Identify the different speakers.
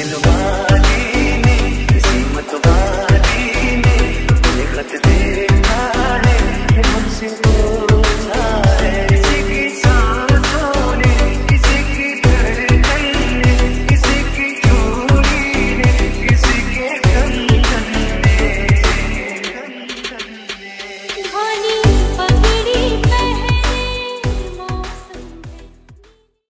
Speaker 1: Kill the body.